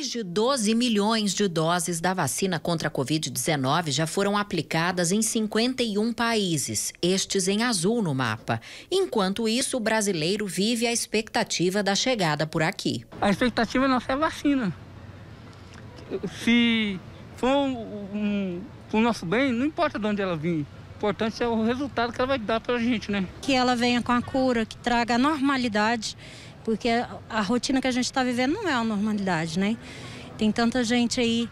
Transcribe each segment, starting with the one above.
Mais de 12 milhões de doses da vacina contra a Covid-19 já foram aplicadas em 51 países, estes em azul no mapa. Enquanto isso, o brasileiro vive a expectativa da chegada por aqui. A expectativa nossa é a vacina. Se for um, um, o nosso bem, não importa de onde ela vir. O importante é o resultado que ela vai dar para a gente, né? Que ela venha com a cura, que traga a normalidade porque a rotina que a gente está vivendo não é a normalidade, né? Tem tanta gente aí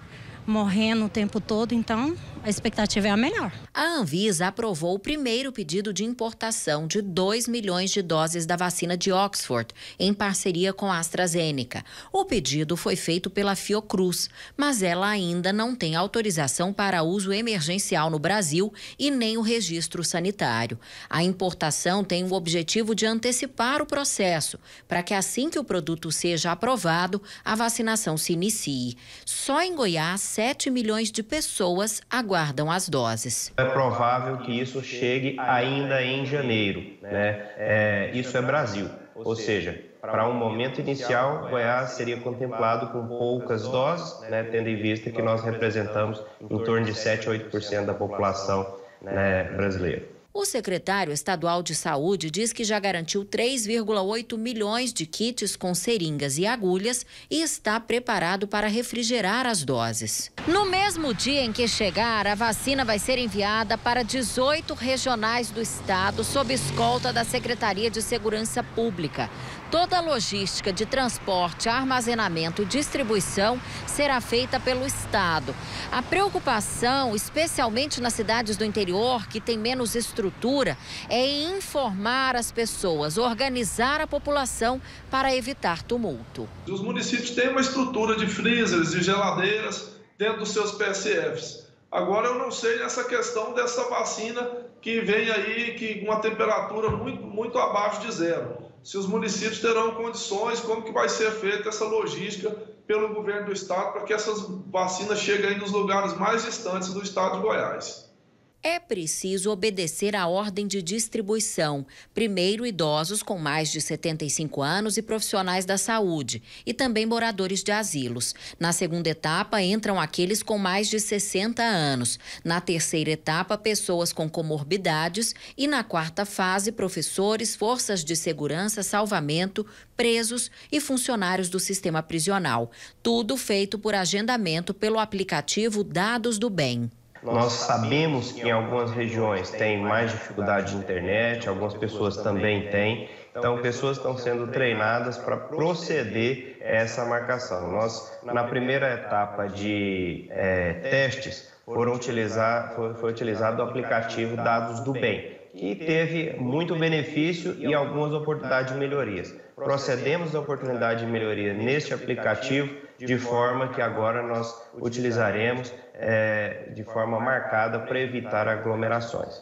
morrendo o tempo todo, então a expectativa é a melhor. A Anvisa aprovou o primeiro pedido de importação de 2 milhões de doses da vacina de Oxford, em parceria com a AstraZeneca. O pedido foi feito pela Fiocruz, mas ela ainda não tem autorização para uso emergencial no Brasil e nem o registro sanitário. A importação tem o objetivo de antecipar o processo, para que assim que o produto seja aprovado, a vacinação se inicie. Só em Goiás, 7 milhões de pessoas aguardam as doses. É provável que isso chegue ainda em janeiro, né? É, isso é Brasil, ou seja, para um momento inicial, Goiás seria contemplado com poucas doses, né, tendo em vista que nós representamos em torno de 7 a 8% da população né, brasileira. O secretário estadual de Saúde diz que já garantiu 3,8 milhões de kits com seringas e agulhas e está preparado para refrigerar as doses. No mesmo dia em que chegar, a vacina vai ser enviada para 18 regionais do estado sob escolta da Secretaria de Segurança Pública. Toda a logística de transporte, armazenamento e distribuição será feita pelo Estado. A preocupação, especialmente nas cidades do interior, que têm menos estrutura, é em informar as pessoas, organizar a população para evitar tumulto. Os municípios têm uma estrutura de freezers e geladeiras dentro dos seus PSFs. Agora eu não sei nessa questão dessa vacina que vem aí que uma temperatura muito, muito abaixo de zero se os municípios terão condições, como que vai ser feita essa logística pelo governo do estado para que essas vacinas cheguem nos lugares mais distantes do estado de Goiás. É preciso obedecer à ordem de distribuição. Primeiro, idosos com mais de 75 anos e profissionais da saúde, e também moradores de asilos. Na segunda etapa, entram aqueles com mais de 60 anos. Na terceira etapa, pessoas com comorbidades. E na quarta fase, professores, forças de segurança, salvamento, presos e funcionários do sistema prisional. Tudo feito por agendamento pelo aplicativo Dados do Bem. Nós sabemos que em algumas regiões tem mais dificuldade de internet, algumas pessoas também têm. Então, pessoas estão sendo treinadas para proceder a essa marcação. Nós, na primeira etapa de é, testes, foram utilizar, foi, foi utilizado o aplicativo Dados do Bem, que teve muito benefício e algumas oportunidades de melhorias. Procedemos a oportunidade de melhoria neste aplicativo, de forma que agora nós utilizaremos é, de forma marcada para evitar aglomerações.